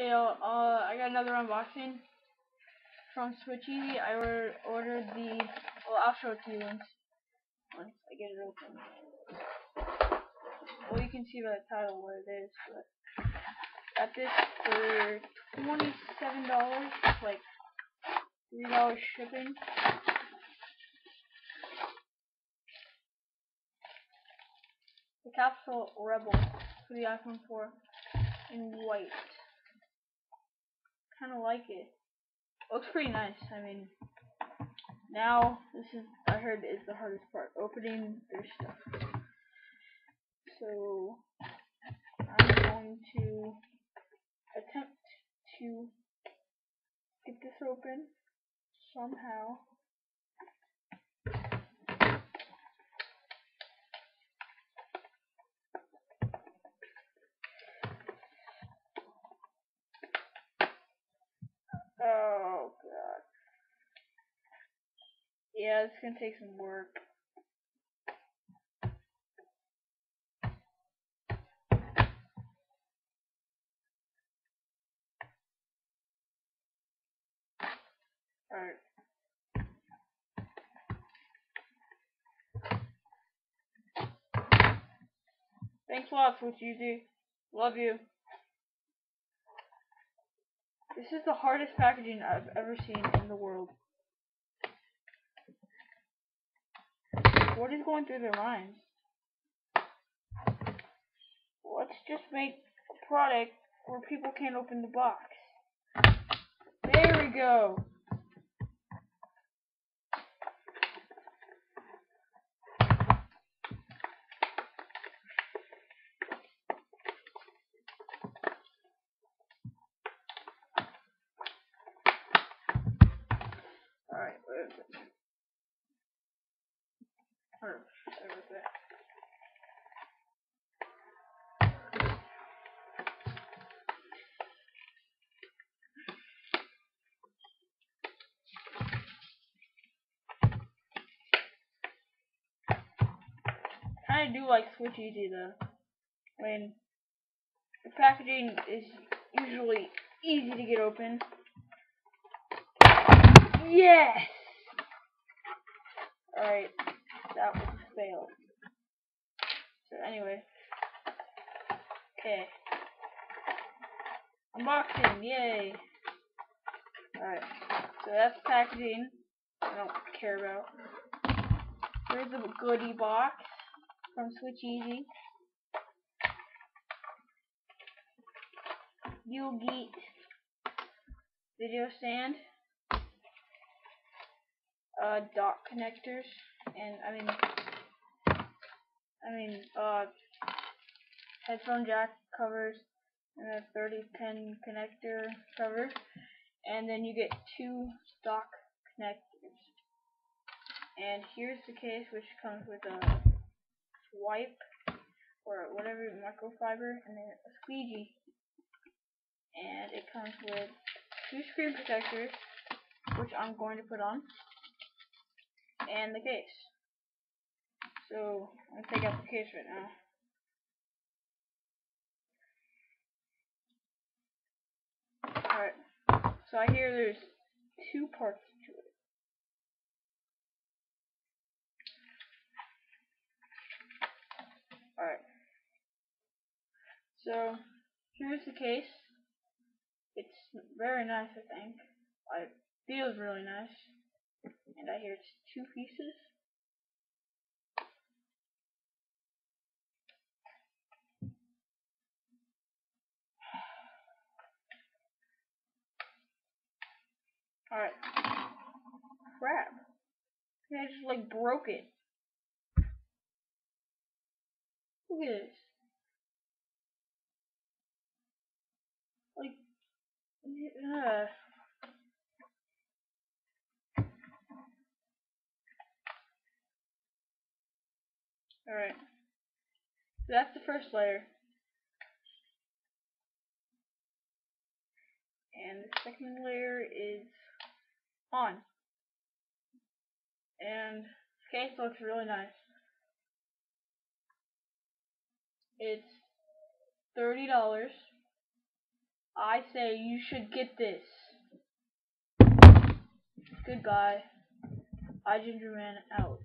Hey, uh, I got another unboxing from SwitchEasy. I ordered, the, well, I'll show it to you once, once I get it open. Well, you can see by the title what it is, but got this for $27, like $3 shipping. The Capsule Rebel for the iPhone 4 in white kind of like it. Looks pretty nice. I mean, now this is I heard is the hardest part, opening their stuff. So I'm going to attempt to get this open somehow. Yeah, it's gonna take some work. Alright. Thanks a lot, Easy. Love you. This is the hardest packaging I've ever seen in the world. What is going through their minds? Let's just make a product where people can't open the box. There we go. Alright, where is it? Kinda do like SwitchEasy though. I mean, the packaging is usually easy to get open. Yes! Alright, that a fail. So anyway. Okay. Unboxing, yay! Alright, so that's packaging. I don't care about. Here's a goodie box from SwitchEasy. YouGeet video stand uh, dock connectors, and I mean, I mean, uh, headphone jack covers, and a 30 pin connector cover, and then you get two stock connectors. And here's the case, which comes with a wipe or whatever, microfiber, and then a squeegee. And it comes with two screen protectors, which I'm going to put on and the case. So, I'm take out the case right now. Alright, so I hear there's two parts to it. Alright. So, here's the case. It's very nice, I think. It feels really nice. And I hear it's two pieces. Alright. Crap. I just like broke it. Look at this. Like, uh. Alright. So that's the first layer. And the second layer is on. And case looks really nice. It's thirty dollars. I say you should get this. Goodbye. iGingerMan out.